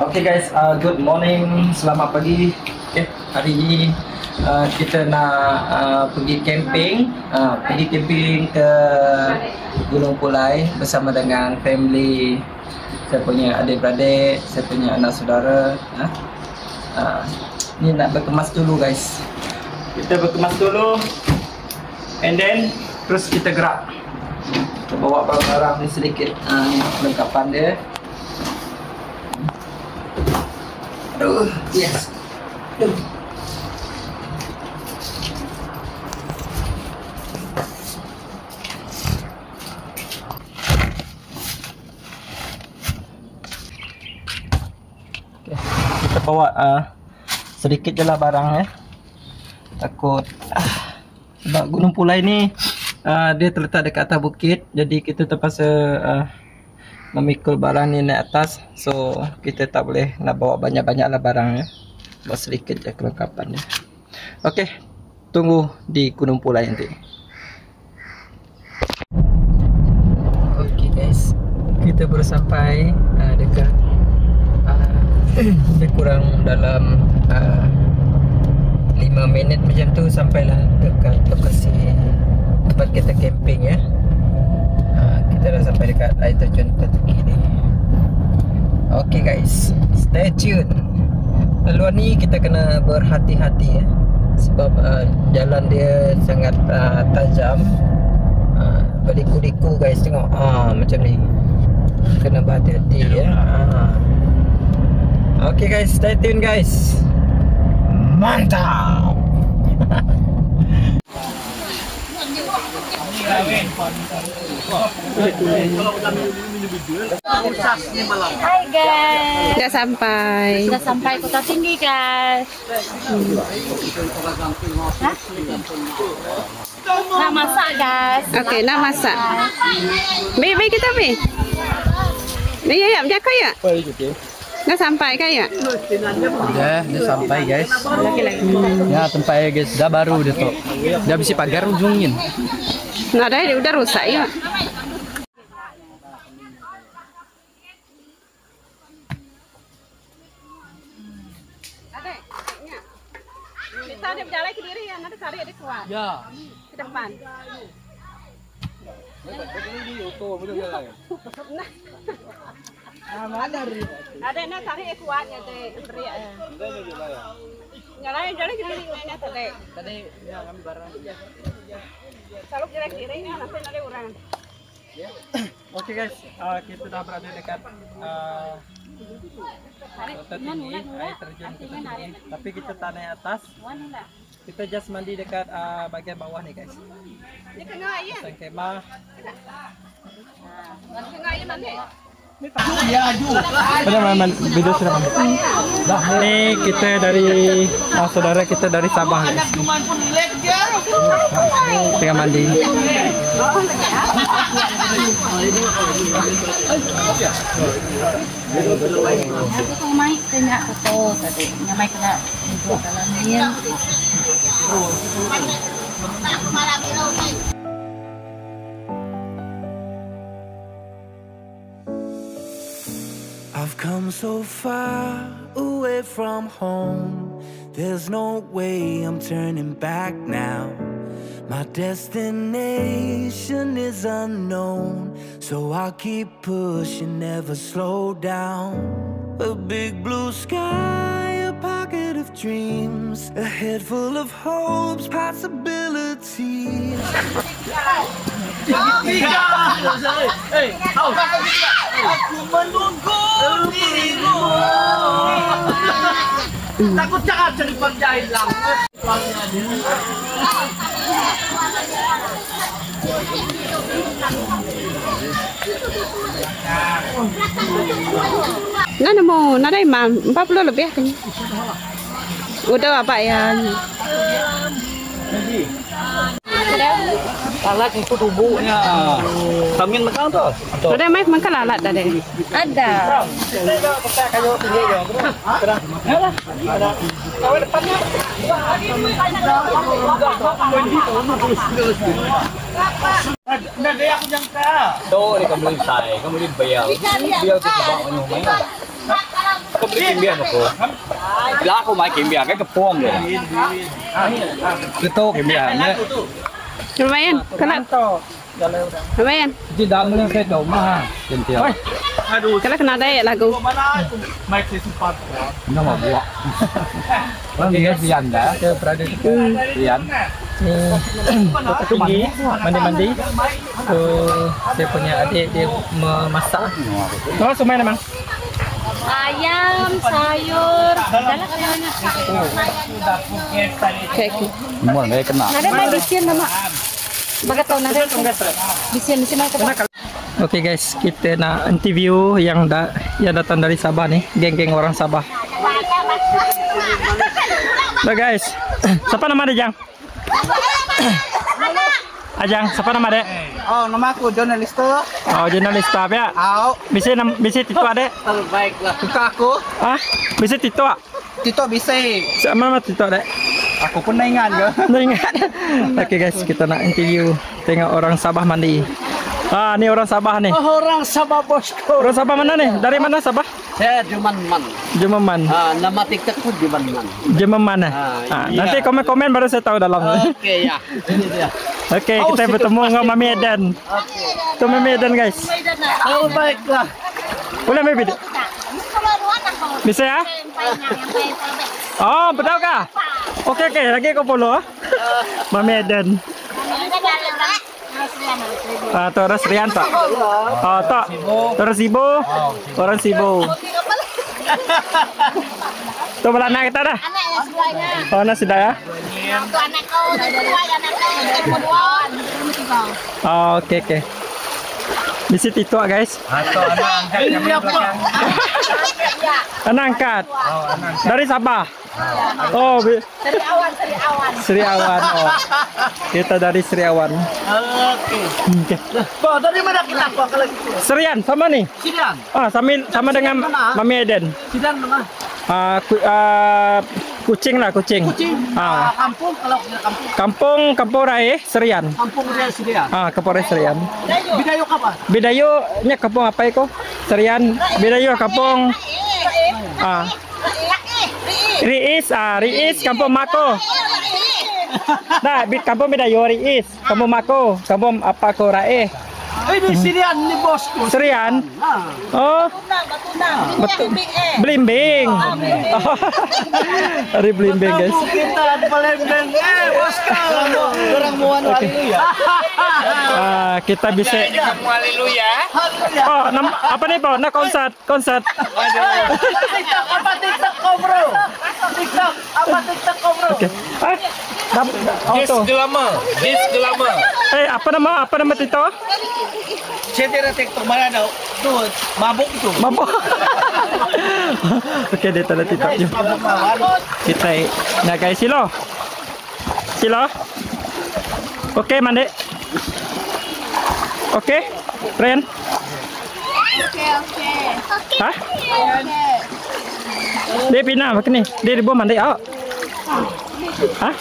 Okay guys, uh, good morning, selamat pagi. Okay, hari ini uh, kita nak uh, pergi camping, uh, pergi camping ke Gunung Pulai bersama dengan family saya punya adik-beradik, saya punya anak saudara. Uh, uh, ni nak berkemas dulu guys. Kita berkemas dulu, and then terus kita gerak. Kita bawa barang-barang ni sedikit, uh, ni perlengkapan dia. Yes. Okay. Kita bawa uh, sedikit je lah barang eh. Takut ah, sebab Gunung Pulai ni uh, dia terletak dekat atas bukit jadi kita terpaksa uh, memikul barang ni naik atas so kita tak boleh nak bawa banyak-banyak lah barang ya. Bawa sedikit je kelengkapan dia. Ok tunggu di Gunung Pulai nanti. Ok guys. Kita baru sampai uh, dekat uh, lebih kurang dalam uh, 5 minit macam tu sampailah dekat lokasi tempat kita camping ya kita dah sampai dekat air terjun Tetuki ni. Okay guys. Stay tune Laluan ni kita kena berhati-hati ya Sebab uh, jalan dia sangat uh, tajam. Uh, Berliku-liku guys tengok. Uh, Macam ni. Kena berhati-hati ya uh. Okay guys. Stay tune guys. Mantap Hai guys, Sudah sampai. sudah sampai kota tinggi guys. Hah? Nak masak guys. Okey, nak masak. Baik, baik kita pergi. Baik, ya, ya, berjaga ya? Dah sampai kan ya? Dah, dah sampai guys. Ya, tempat ya guys. Dah baru dia tu. Dah bisi pagar ujungin. Nah, dah, dia udah rusak ya. Kita ada berjalan ke diri ya, nanti tarik dia keluar Ya. ke depan. Ada nak tarik dia kuatnya teh, teriak. Nyalain ke diri ini tadi. Tadi ya kami barang. Kalau jalan ke diri nanti nanti orang. Okay guys, uh, kita dah berada dekat uh, tinggi, air terjun kota tinggi. Tapi kita tak naik atas, kita just mandi dekat uh, bagian bawah ni guys. Ini kena ya. Pasang kemah. Kena ya. Sudah man, video sudah mandi. Dah, ni kita dari saudara kita dari Sabah guys. Tengah mandi. Aku kau mai kena foto tadi. Nyamai kena. Come so far away from home. There's no way I'm turning back now. My destination is unknown, so I'll keep pushing, never slow down. A big blue sky, a pocket of dreams, a head full of hopes, possibilities. Nah, nemu, nah ada imam, 40 lebih kan. Udah apa ya? Lalat itu tubuhnya. Tamin makan tu. Udah mai makan lalat tadi. Ada. Tu ni kamu sai, kamu ni bayar. Biar tu sebab mana main. Aku beli kimbian aku. Bila aku main kimbian cái kepong deh. Itu kimbiannya. Lumayan. Kalau lumayan. Di dalamnya saya coba. Kentil. Kalau kena daya lagu. Nó mà buộc. Vâng, thì Vian đã. Hmm. Vian. Kota tinggi mandi-mandi tuh saya punya adik dia memasak Nó số mấy này mang? Ayam, sayur, semuanya. Muốn đây kena. Ada may bisian Oke guys, kita nak interview yang da yang datang dari Sabah nih, geng-geng orang Sabah. Nah guys, siapa nama dia Jang? Ajang, siapa nama dia? Oh, nama aku jurnalis tuh. Oh, jurnalis staff ya. Au, Bisa nam bisa Tito ada? baiklah. Suka aku. Ah, bisa Tito ah? Tito bisa. Sama nama Tito ada? Aku pun ingat ke. Nggak ingat. Oke guys, kita nak interview tengok orang Sabah mandi. Ah, ini orang Sabah nih. Orang Sabah bosku. Orang Sabah mana nih? Dari mana Sabah? Saya Juman Man. Jememan. Ah, nama TikTokku Juman Man. Jememan ah. Ah, Ah, iya. nanti komen-komen baru saya tahu dalam. Oke ya, ini dia. Oke, kita bertemu dengan Mami Eden. Itu Mami Eden guys. Oh, baiklah. Boleh Mami? Bisa ya? Oh, betul kah? Oke oke, lagi kau follow. Mami Eden. Ah, terus Rian tak? Oh, tak. Terus Ibu. Orang Sibu. Tu belana kita dah. Oh, nasi dah ya. Oh, oke oke. Visit itu ah, guys. Ini apa? Anak angkat. Dari Sabah. Oh, bi- Sri Awan. Oh. Kita dari Sri Awan. Oke. Oke. Bo, dari mana kita kok kalau gitu? Serian sama nih. Sidan. Ah, sambil sama dengan Mami Eden. Sidan mana? Ah, ku- ah, kucing lah kucing. Kucing. Ah, Ah, kampung kalau kampung. kampung Kampung Rai Serian. Kampung dia Sidan. Ah, Kampung Rai Serian. Bidayo apa? Bedayo nya kampung apa itu? Serian. Bedayo kampung ah Riis ah Riis kampung Mako. Nah, bit kampung Bedayo Riis, kampung Mako, kampung apa ko Rae. Ini ni bosku. Serian. Ah. Oh. Oh. Hari blimbing guys. Kita. Eh, bosku. Orang mau anu haleluya. Ah, kita bisa Haleluya. Oh, nam, apa nih, Pak? Nah, konsert, konsert. TikTok apa TikTok kau bro? TikTok apa TikTok kau bro? Oke. Ah, auto. Eh, apa nama? Apa nama Tito? Saya tidak TikTok mana ada tuh mabuk itu. Mabok. Oke, dia tanda. Mabuk lawan. Kita nah guys, silo. Silo. Oke, Mande. Oke. Ren. Hah? Dia pindah makan ni. Dia di bawah mandi awak. Hah?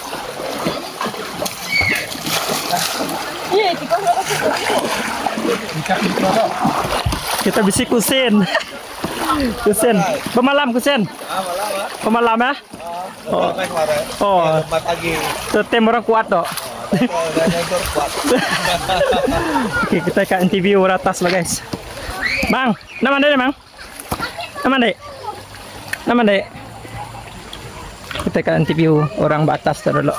Kita bisi kusin. Kusin. Pemalam kusin. Pemalam ya? Oh. Oh. Itu tim kuat dok. Oke, kita akan interview ratas lah guys. Bang, nama dia bang? Nama dia? Nama dia? Kita akan interview orang batas tu dulu.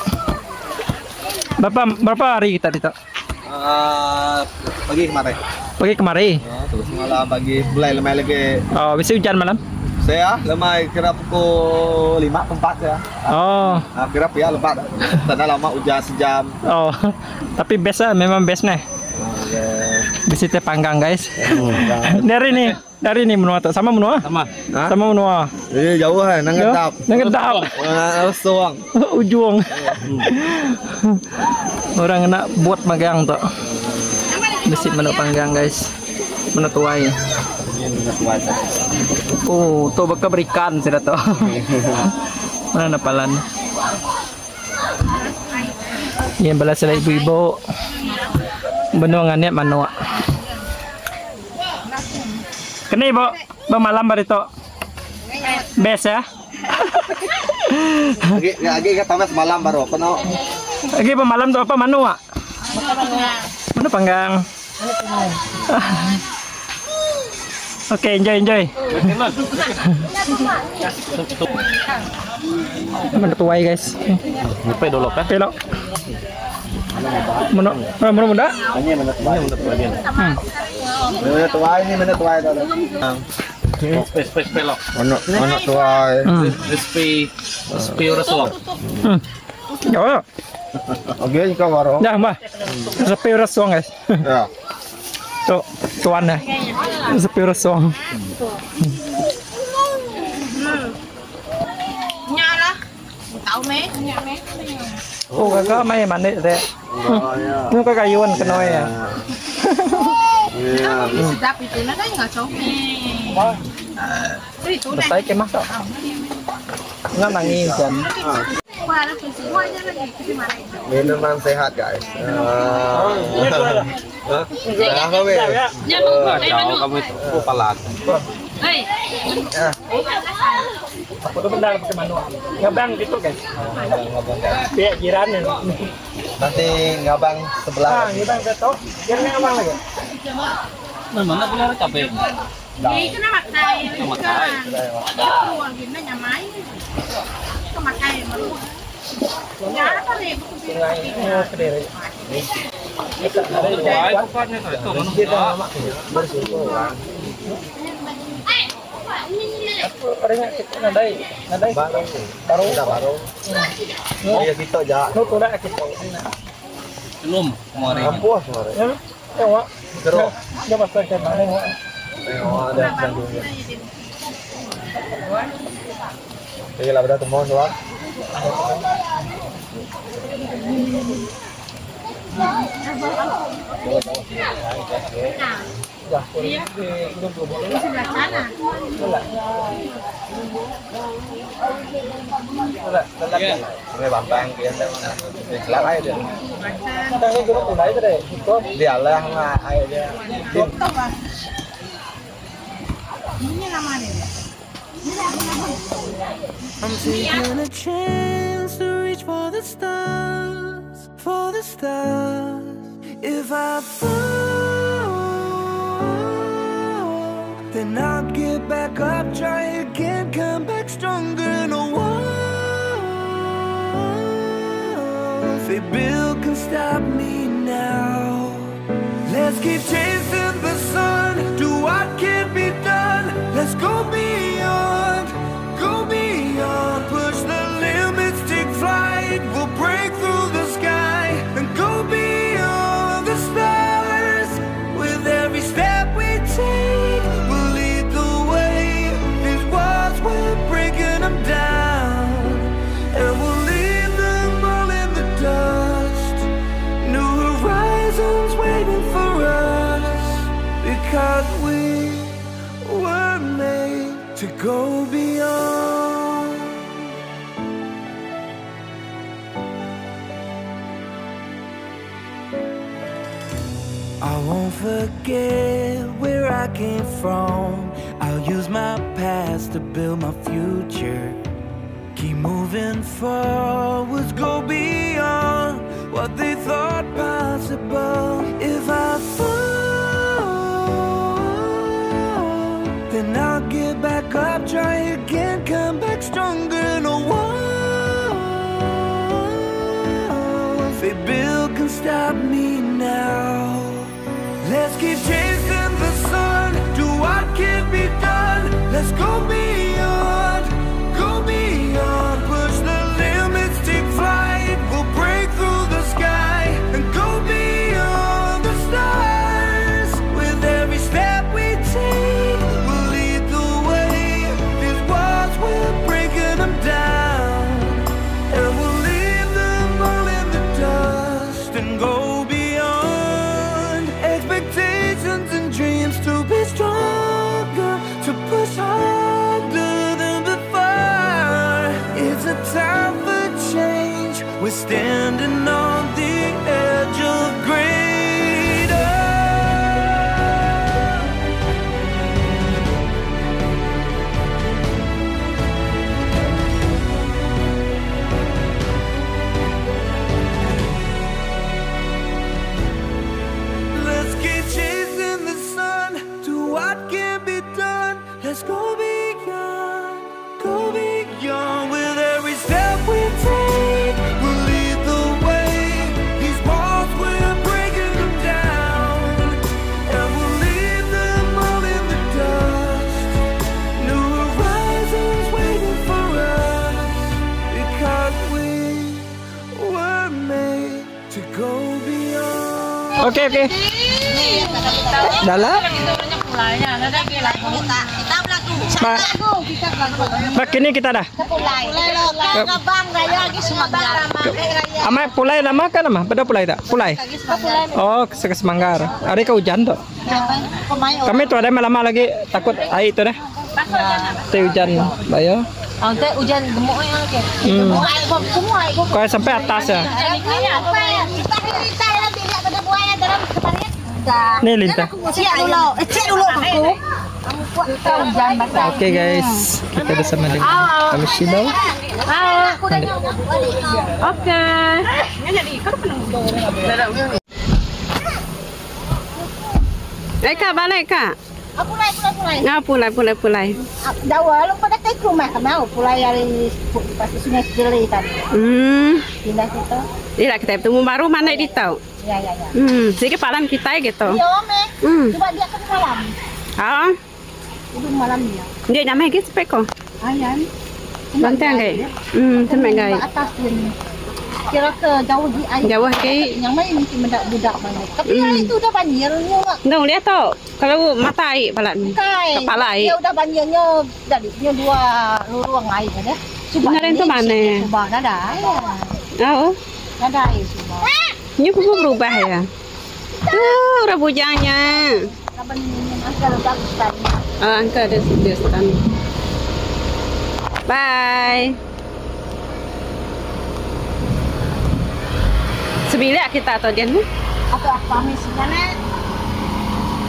Berapa hari kita di Ah, pagi kemarin. Pergi kemari. Terus malam pagi mulai lemai lagi. Oh, bisa hujan malam. Saya lemai kira pukul 5 tempat ya. Oh, Ah, kira ya lebat. Tanah lama hujan sejam. oh. Tapi best lah, memang best nih. Bisitnya panggang guys. dari ni, dari ni menua tu. Sama menua? Sama. Ha? Sama menua. Ini jauh kan, nang ngedap. Nang soang. Ujung. Orang nak buat magang tu. Bisit menua panggang guys. Menua tuai. Oh, tu bakal berikan sudah tu. Mana napalan? Yan bala sila ibu-ibu. Benua nganit manua. Kani ibu, ba malam ba dito? Best ya. Lagi mas malam baru. Lagi pemalam tuh apa manu ah? Manu panggang. Oke, enjoy enjoy. Mana tuai guys? Lupa dulu kan? Pelok. Mana mana mana muda? Ini mana menit lagi. Hmm. Tua ini menit tua itu. Space space pelok. Hmm. SP Rasulullah. Hmm. Ya, Oke, jika baru. dah mbah. Sepi rasuang guys. Ya. Tuh, tuan ya. Sepi rasuang. Nyala. Tahu me? Oh, kakak main mandi deh. Ini kakak Yuan kenoi ya. Iya. Sedap itu nah kan nggak cocok. Itu nih. Besar ke mak Nggak nangis kan. Wah, Minuman sehat guys. Ah. Kacau kamu itu. Hei, Aku tuh benar pakai manual. Ngabang gitu guys. Kayak jiran. Nanti ngabang Ah, sebelah. ngabang. Jangan ngabang lagi. Mana benar gini nyamai. Belum kemarin. Ya? Oh, ada. Iya. Ya, belum belum boleh. Sebelah sana. Ini bantang kia mana? Kelak aja dia. Kita ini kita tunai itu deh. Itu Dia lah nggak aja dia. Ini nama nih. I'm taking a chance to reach for the stars, for the stars. If I fall, then I'll get back up, try again, come back stronger and a wall. Bill can stop me now. Let's keep chasing I won't forget where I came from. I'll use my past to build my future. Keep moving forwards, go beyond what they thought Oke oke. Dalam. Pak, Pak ini kita dah. Ama pulai nama kan nama? Beda pulai tak? Pulai. Oh, ke Semanggar. Hari ke hujan tuh. Kami tuh ada lama lagi takut air itu dah. Teh hujan, bayo. Nanti hujan gemuknya ke. Hmm. Semua ibu. Kau sampai atas ya. Nih lintah. Cek dulu, cek dulu aku. Oke guys, kita bersama dengan kami Shilo. Oke. Eh kak balik kak. Aku naik, pulai, pulai. Ngah pulai pulai pulai. Dawa, lu pada ke rumah kemau, pulai dari pas sungai Jeli tadi. Hmm. Pindah situ. Tidak kita bertemu baru mana di tahu. Ya, ya, ya. Hmm. Sikit palan kita gitu. Iya, Ome. Hmm. Coba dia ke malam. Ah. Udah malam dia. Dia nyamai gitu speko. Ayan. Banteng gay. Hmm. Sampai gay. Ke atas dia. Kira ke jauh di air. Jauh gay. Yang main mungkin mendak budak mana. Tapi Hmm. hari itu udah banjir nyo. Nung lihat tau. Kalau mata air palan. Kai. Kepala air. Dia udah banjirnya dari nyo dua luruang air kan ya. Subah Beneran ini, tuh mana? Subah nada. Oh. Nada air subah. Ini kubu berubah ya. Tuh, rabujanya. Kapan ini asal bagus tadi. Ah, angka ada di. Bye. Sebilik kita atau dia nih? Apa apa misalnya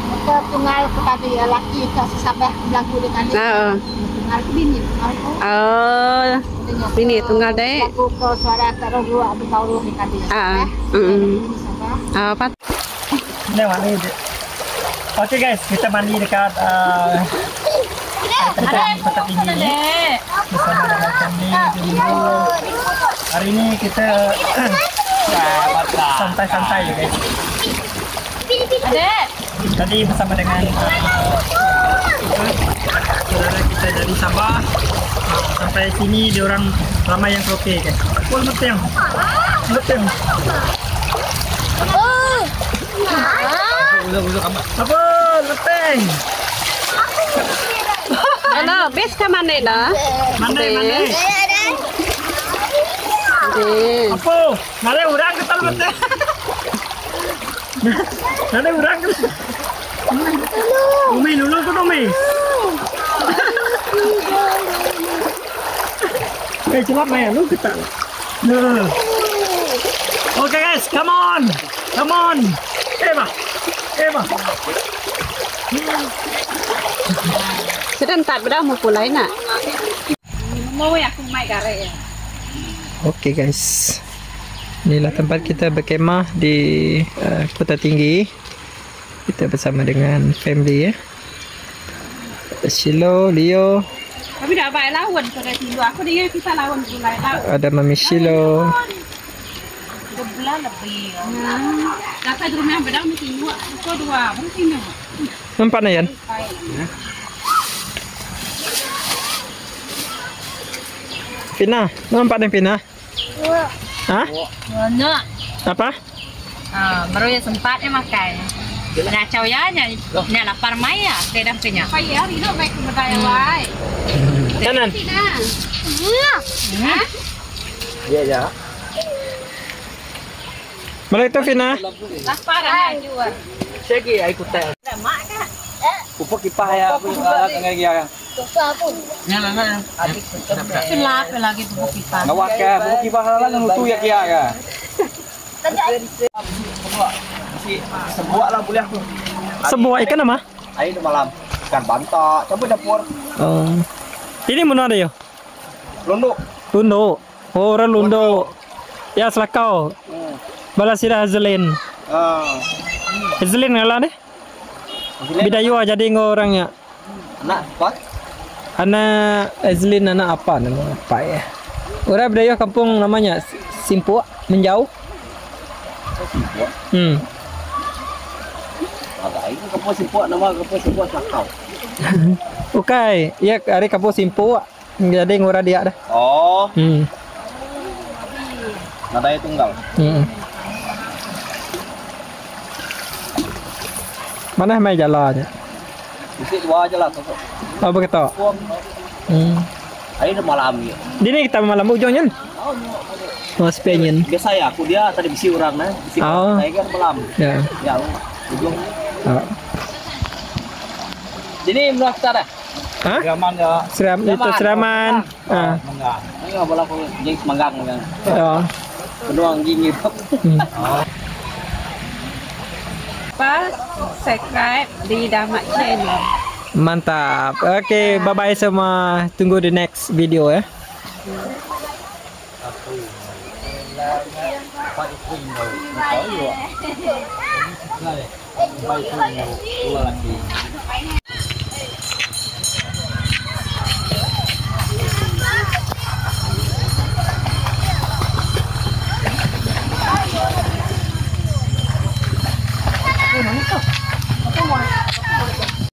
Kita tunggal ke tadi ya laki ke sesabah belagu dengan dia. Oh. Tunggal ke bini, tunggal ke Oh. Bini tunggal deh. Belagu ke suara taruh dua abu tahu di tadi. Ah, Eh, mm. bini sabah. Ah, apa? Ini mandi. Oke guys, kita mandi dekat uh, bersama dengan kami dulu. Hari ini kita santai-santai ya guys. Adek. Tadi bersama dengan uh, saudara kita dari Sabah uh, sampai sini dia orang ramai yang troke guys. Oh, leteng. Leteng. Apa? Leteng. Halo, bes ke mana dah? Mana mana? Eh. Apa? Mana orang kita leteng. Mana orang kita? Umi lulu tu Umi. Eh cepat main lu kita. Nah. Okay guys, come on. Come on. Eva. Eva. Sebentar, berapa mau pulai nak? Mau ya aku mai kare ya. Oke guys, inilah tempat kita berkemah di uh, Kota Tinggi. Kita bersama dengan family ya. Shilo, Leo, Tapi dah baik lawan pada dulu. Aku dia kita lawan pulai lawan. ada Mami Shilo. Sebelah lebih. Nah, dapat rumah yang beda dua, kau dua mungkin dua. Nampak Nayan? Pina, nampak nih Pina? Hah? Banyak. Apa? Ah, baru ya sempatnya makan. Nah, caw ya nya nya lapar maya, tidak punya. Apa ya? Rino baik keberdaya wae. Kanan. Tidak. Balik tuh Pina. Lapar kan juga. Sige, ay kutel. Pupo kipah ya, tengah ya. Pilap lagi tuh ng luto ya. Si sebuah lah boleh aku. Sebuah ikan apa? Malam. Ikan banta, coba dapur. Oh. Ini mana ada ya? Londo. Lundo. Oh, orang Lundo. Ya, selakau. Balas sila Hazelin. Ah, Hazelin ngalah deh. Bidayu aja jadi ngorangnya. nak, apa? Anak Azlin anak apa nama apa ya? Orang budaya kampung namanya Simpu menjauh. Hmm. Ada ini kampung simpuk nama kampung simpuk cakau. Ukai, ya hari kampung Simpu. Jadi ngurah dia dah. Oh, Hmm. nadai tunggal. Hmm. Mana mai jalan? Isi dua aja lah tuh. Apa kata? Puang. Hmm. Udah malam ya. Di ni kita malam ujungnya. Mas pengen. Biasa ya, aku dia tadi bisi orang nah, bisi Oh. Saya kan malam. Ya. Ya, ujung. Oh. Jadi menurut kita dah. Hah? Gaman ya. Seram itu seraman. Ah. Mangga. Ini nggak boleh aku jeng semanggang kan. Oh. Kedua gini. Hmm. Pas subscribe di Damat Channel. Mantap. Oke, bye bye semua. Tunggu di next video ya.